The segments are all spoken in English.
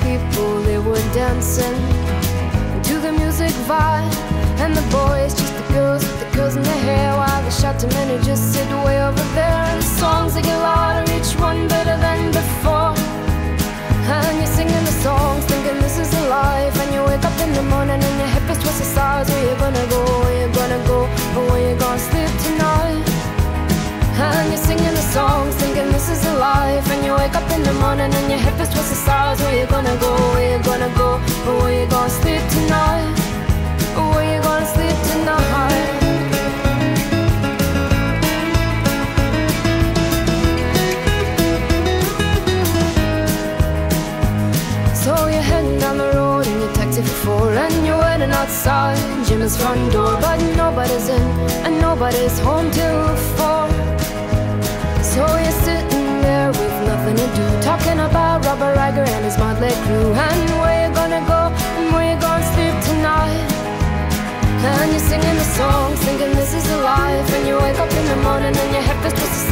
people, they were dancing to the music vibe. And the boys, just the girls with the girls in their hair, while the shouting men who just sit way over there. And the songs they get louder, each one better than before. And you're singing the songs, thinking this is a life. And you wake up in the morning and your hip is twisted sides. Where you gonna go? Where you gonna go? Or where you gonna sleep tonight? Morning and your hip is twisted sides. Where you gonna go? Where you gonna go? Or where you gonna sleep tonight? Or where you gonna sleep tonight? So you're heading down the road in your taxi for four And you're waiting outside Jimmy's front door But nobody's in and nobody's home till four crew And where you gonna go and where you gonna sleep tonight. And you're singing the song, thinking this is a life. And you wake up in the morning and your head feels just stars Where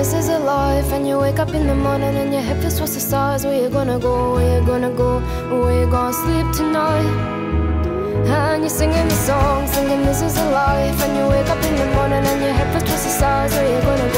this is a life. And you wake up in the morning and your head feels towards the stars. Where you gonna go? Where you gonna go? Where you gonna sleep tonight? And you're singing the song, singing this is a life. And you wake up in the morning and your head feels towards the stars. Where you gonna go?